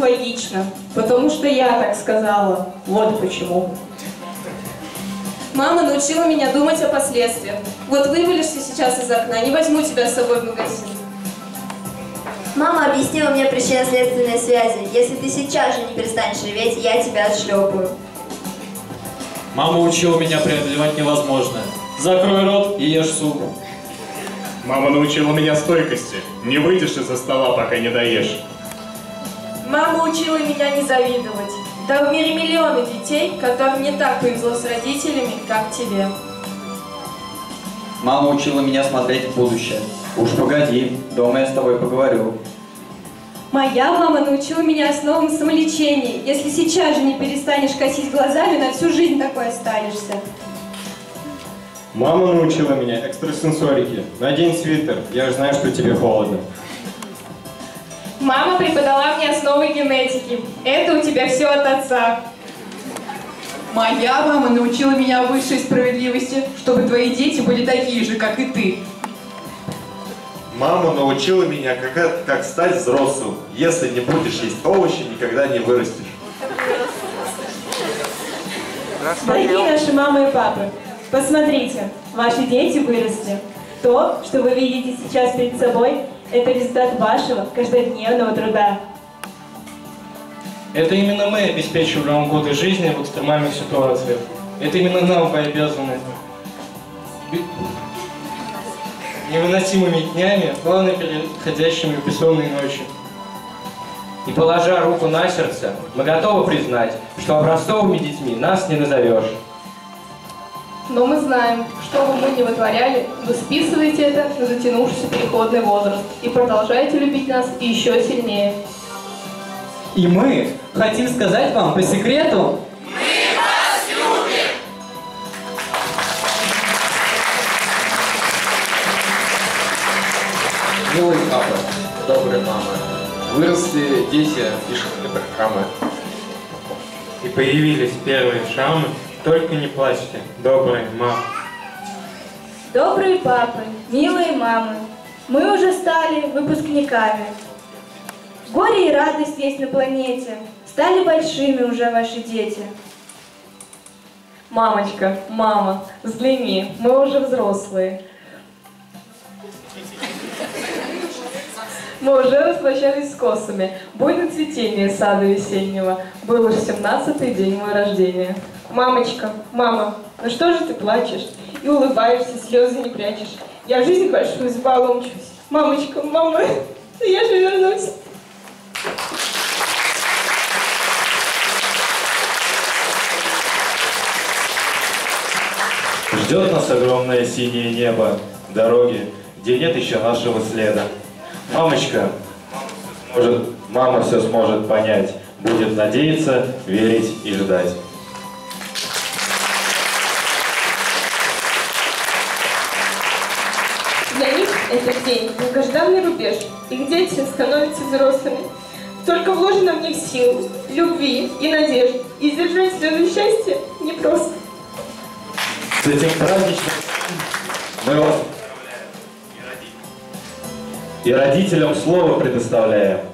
Логично, потому что я так сказала. Вот почему. Мама научила меня думать о последствиях. Вот вывалишься сейчас из окна, не возьму тебя с собой в магазин. Мама объяснила мне причинно-следственные связи. Если ты сейчас же не перестанешь реветь, я тебя отшлепаю. Мама учила меня преодолевать невозможное. Закрой рот и ешь суп. Мама научила меня стойкости. Не выйдешь из-за стола, пока не доешь. Мама учила меня не завидовать. Да в мире миллионы детей, которым не так повезло с родителями, как тебе. Мама учила меня смотреть в будущее. Уж погоди, дома я с тобой поговорю. Моя мама научила меня основам самолечения. Если сейчас же не перестанешь косить глазами, на всю жизнь такой останешься. Мама научила меня экстрасенсорике. Надень свитер, я же знаю, что тебе холодно. Мама преподала мне основы генетики. Это у тебя все от отца. Моя мама научила меня высшей справедливости, чтобы твои дети были такие же, как и ты. Мама научила меня, как, как стать взрослым. Если не будешь есть овощи, никогда не вырастешь. Дорогие наши мамы и папы, посмотрите, ваши дети выросли. То, что вы видите сейчас перед собой, это результат вашего каждодневного труда. Это именно мы обеспечиваем годы жизни в экстремальных ситуациях. Это именно нам обязаны бе- невыносимыми днями, плавно переходящими в бессонные ночи. И положа руку на сердце, мы готовы признать, что образцовыми детьми нас не назовешь. Но мы знаем, что бы мы ни вытворяли, вы списываете это на затянувшийся переходный возраст и продолжаете любить нас еще сильнее. И мы хотим сказать вам по секрету, Милый папа, добрая мама, выросли дети школьные программы. И появились первые шрамы, только не плачьте, добрые мама. Добрые папы, милые мамы, мы уже стали выпускниками. Горе и радость есть на планете, стали большими уже ваши дети. Мамочка, мама, взгляни, мы уже взрослые. Мы уже распрощались с косами. Буйно цветение сада весеннего. Был уж семнадцатый день моего рождения. Мамочка, мама, ну что же ты плачешь? И улыбаешься, слезы не прячешь. Я в жизнь большую с балом мчусь. Мамочка, мама, я же вернусь. Ждет нас огромное синее небо, дороги, где нет еще нашего следа. Мамочка, может, мама все сможет понять, будет надеяться, верить и ждать. Для них этот день – долгожданный рубеж. Их дети становятся взрослыми. Только вложено в них сил, любви и надежд. И сдержать слезы счастья непросто. С этим праздничным мы вас и родителям слово предоставляем.